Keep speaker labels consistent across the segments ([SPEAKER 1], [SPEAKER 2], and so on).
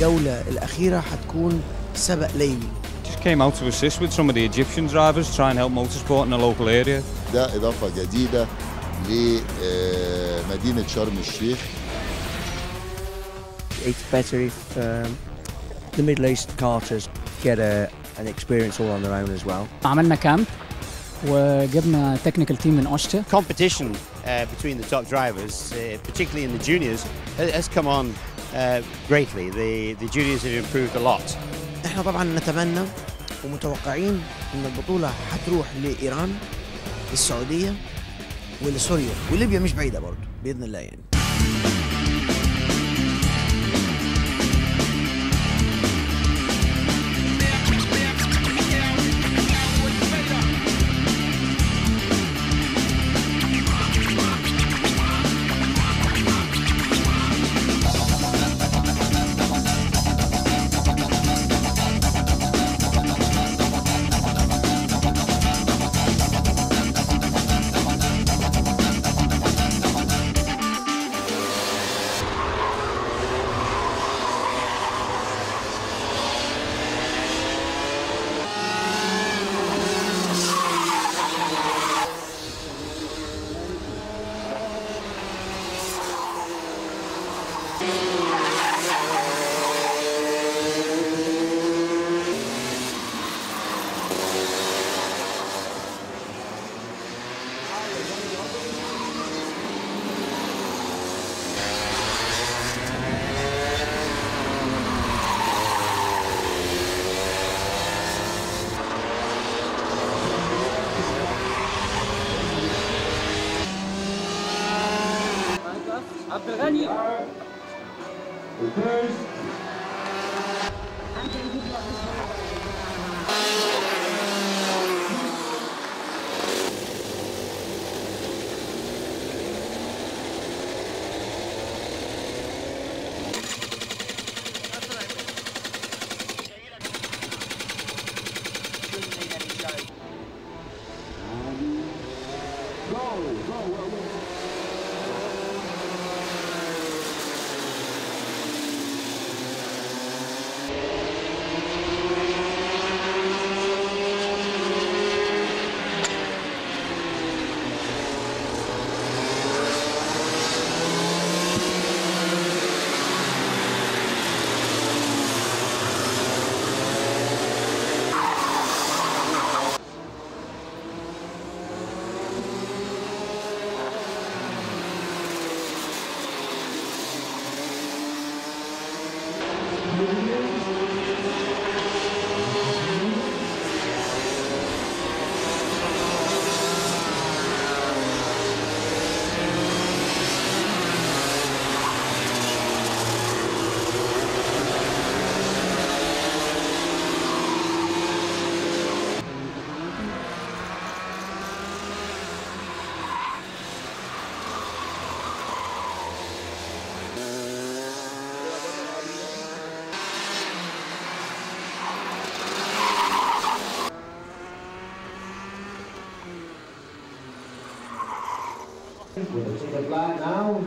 [SPEAKER 1] الجولة الأخيرة حتكون سبق ليلي
[SPEAKER 2] Just came out to assist with some of the Egyptian drivers, try and help motorsport in the local area.
[SPEAKER 3] ده إضافة جديدة لمدينة شرم الشيخ
[SPEAKER 4] it's better if um, the Middle East carters get a, an experience all on their own as well.
[SPEAKER 5] عملنا كامب وجبنا تكنيكال تيم من اوشتا
[SPEAKER 6] competition uh, between the top drivers, uh, particularly in the juniors, ha- has come on uh, greatly. The, the juniors have improved a lot.
[SPEAKER 1] إحنا طبعا نتمنى ومتوقعين إن البطولة هتروح لإيران للسعودية ولسوريا وليبيا مش بعيدة برضو بإذن الله يعني With a flat now.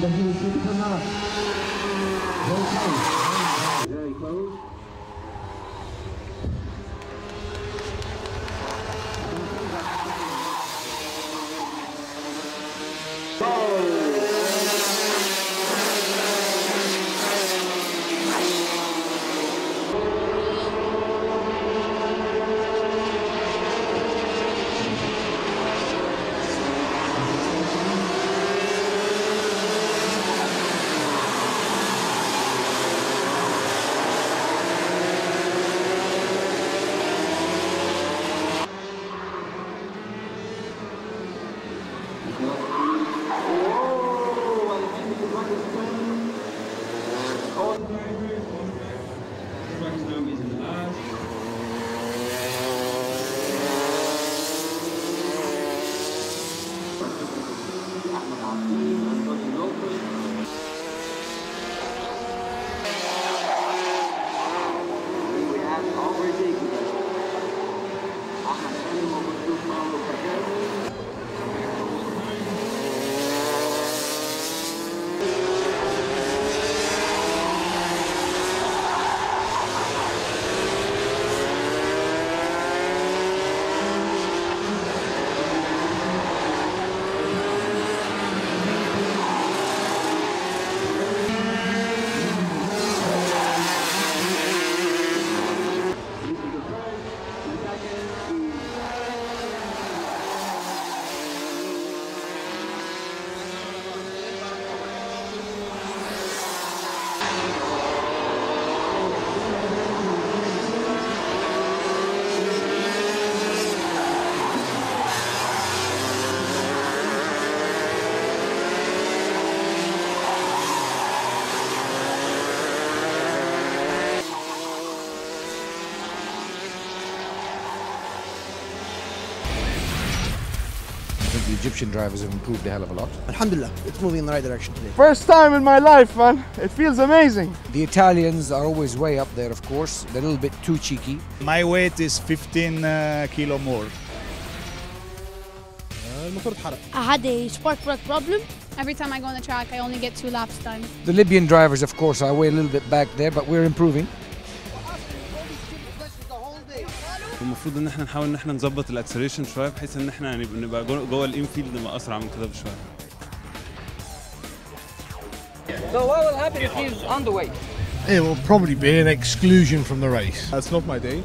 [SPEAKER 7] だけ教えてくれな。Egyptian drivers have improved a hell of a lot.
[SPEAKER 1] Alhamdulillah, it's moving in the right direction today.
[SPEAKER 8] First time in my life, man. It feels amazing.
[SPEAKER 7] The Italians are always way up there, of course. They're a little bit too cheeky.
[SPEAKER 9] My weight is 15 uh, kilo more.
[SPEAKER 10] I had a spark plug problem.
[SPEAKER 11] Every time I go on the track, I only get two laps done.
[SPEAKER 7] The Libyan drivers, of course, are way a little bit back there, but we're improving.
[SPEAKER 2] المفروض ان إحنا نحاول ان إحنا نظبط الاكسلريشن شوية بحيث ان إحنا نبقى نبقى جوه الانفيلد نبقى اسرع من كده بشويه
[SPEAKER 12] So what will happen if he's on the way?
[SPEAKER 8] It will probably be an exclusion from the race. That's not my day.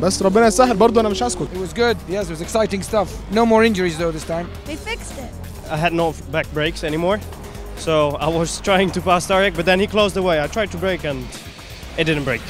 [SPEAKER 8] بس ربنا يسهل برضه أنا مش هسكت.
[SPEAKER 7] It was good. Yes, it was exciting stuff. No more injuries though this time.
[SPEAKER 10] They fixed it.
[SPEAKER 13] I had no back brakes anymore. So I was trying to pass Tarek, but then he closed the way. I tried to brake and it didn't brake.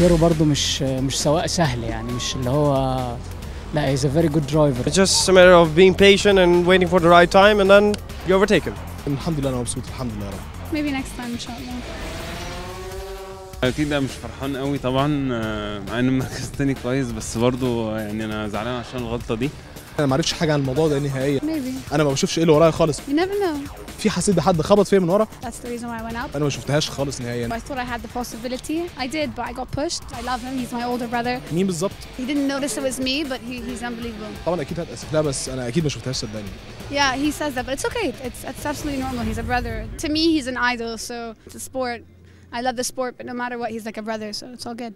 [SPEAKER 5] بيرو برضو مش مش سواق سهل يعني مش اللي هو لا he's a very good driver
[SPEAKER 14] It's just a matter of being patient and waiting for the right time and then you overtake him.
[SPEAKER 15] الحمد لله أنا مبسوط الحمد لله يا رب
[SPEAKER 11] Maybe next time إن شاء الله.
[SPEAKER 2] أكيد أنا مش فرحان قوي طبعا آه، مع ان المركز التاني كويس بس برضو يعني أنا زعلان عشان الغلطة دي
[SPEAKER 15] أنا ما عرفتش حاجة عن الموضوع ده نهائيا
[SPEAKER 11] Maybe.
[SPEAKER 15] أنا ما بشوفش إيه اللي ورايا خالص
[SPEAKER 11] You never know.
[SPEAKER 15] في حسيت بحد خبط فيا من ورا
[SPEAKER 11] That's the reason why I went up.
[SPEAKER 15] أنا ما شفتهاش خالص نهائيا
[SPEAKER 11] I thought I had the possibility. I did, but I got pushed. I love him. He's my older brother.
[SPEAKER 15] مين بالظبط
[SPEAKER 11] He didn't notice it was me, but he, he's unbelievable.
[SPEAKER 15] طبعا أكيد هتاسف لها بس أنا أكيد ما شفتهاش صدقني
[SPEAKER 11] Yeah, he says that, but it's okay. It's it's absolutely normal. He's a brother. To me, he's an idol. So it's a sport. I love the sport, but no matter what, he's like a brother. So it's all good.